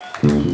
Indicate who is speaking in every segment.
Speaker 1: Mm-hmm.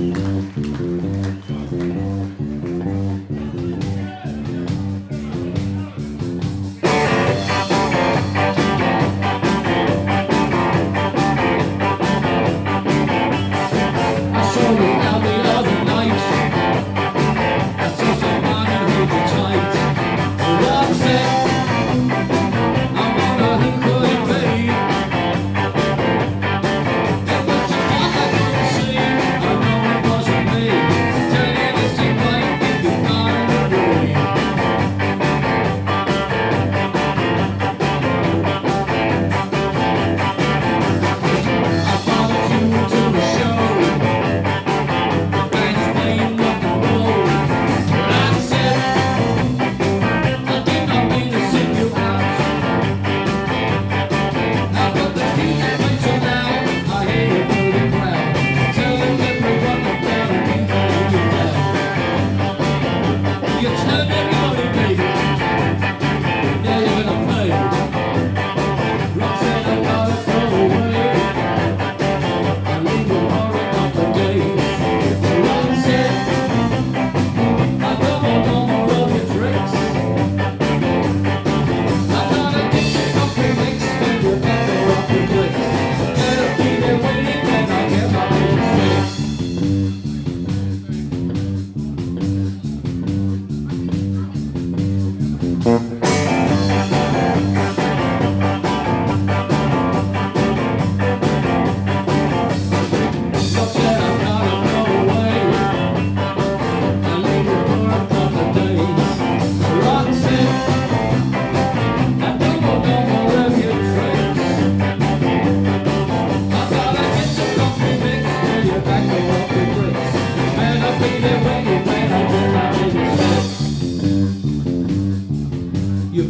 Speaker 1: you tell me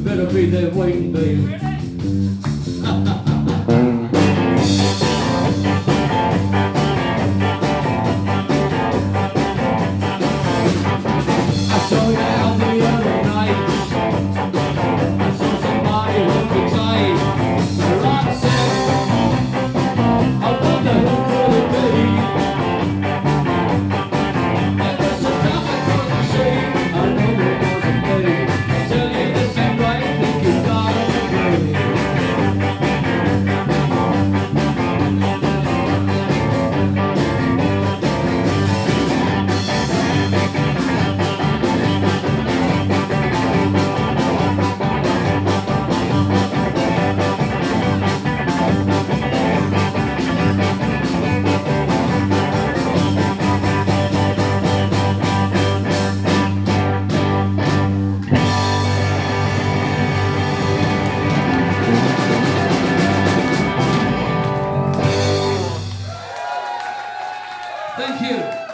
Speaker 1: better be there waiting, baby. Thank you.